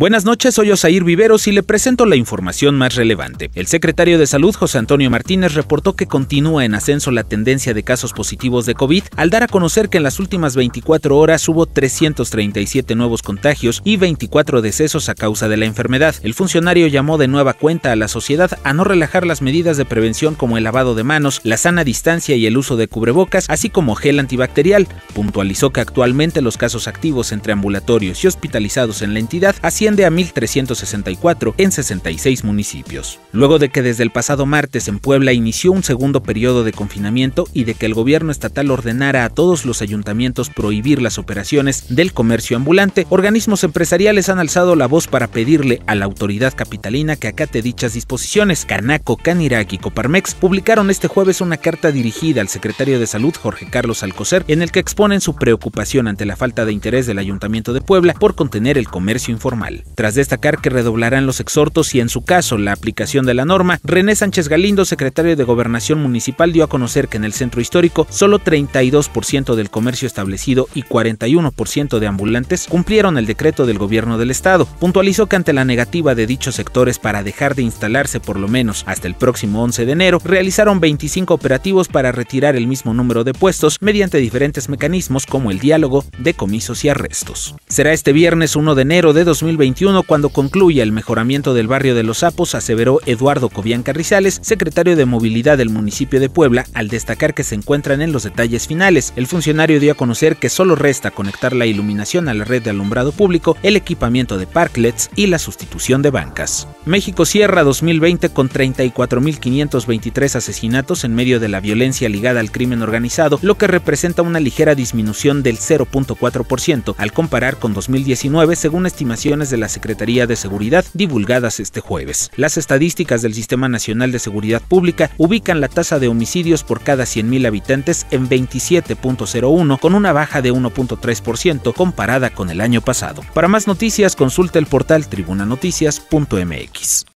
Buenas noches, soy Osair Viveros y le presento la información más relevante. El secretario de Salud, José Antonio Martínez, reportó que continúa en ascenso la tendencia de casos positivos de COVID al dar a conocer que en las últimas 24 horas hubo 337 nuevos contagios y 24 decesos a causa de la enfermedad. El funcionario llamó de nueva cuenta a la sociedad a no relajar las medidas de prevención como el lavado de manos, la sana distancia y el uso de cubrebocas, así como gel antibacterial. Puntualizó que actualmente los casos activos entre ambulatorios y hospitalizados en la entidad ascienden a 1.364 en 66 municipios. Luego de que desde el pasado martes en Puebla inició un segundo periodo de confinamiento y de que el gobierno estatal ordenara a todos los ayuntamientos prohibir las operaciones del comercio ambulante, organismos empresariales han alzado la voz para pedirle a la autoridad capitalina que acate dichas disposiciones. Canaco, Canirac y Coparmex publicaron este jueves una carta dirigida al secretario de Salud Jorge Carlos Alcocer en el que exponen su preocupación ante la falta de interés del Ayuntamiento de Puebla por contener el comercio informal. Tras destacar que redoblarán los exhortos y en su caso la aplicación de la norma, René Sánchez Galindo, secretario de Gobernación Municipal, dio a conocer que en el centro histórico solo 32% del comercio establecido y 41% de ambulantes cumplieron el decreto del gobierno del estado. Puntualizó que ante la negativa de dichos sectores para dejar de instalarse por lo menos hasta el próximo 11 de enero, realizaron 25 operativos para retirar el mismo número de puestos mediante diferentes mecanismos como el diálogo, decomisos y arrestos. Será este viernes 1 de enero de 2020 cuando concluya el mejoramiento del barrio de Los Sapos, aseveró Eduardo Cobian Carrizales, secretario de Movilidad del municipio de Puebla, al destacar que se encuentran en los detalles finales. El funcionario dio a conocer que solo resta conectar la iluminación a la red de alumbrado público, el equipamiento de parklets y la sustitución de bancas. México cierra 2020 con 34.523 asesinatos en medio de la violencia ligada al crimen organizado, lo que representa una ligera disminución del 0.4% al comparar con 2019 según estimaciones de la Secretaría de Seguridad divulgadas este jueves. Las estadísticas del Sistema Nacional de Seguridad Pública ubican la tasa de homicidios por cada 100.000 habitantes en 27.01 con una baja de 1.3% comparada con el año pasado. Para más noticias consulta el portal tribunanoticias.mx.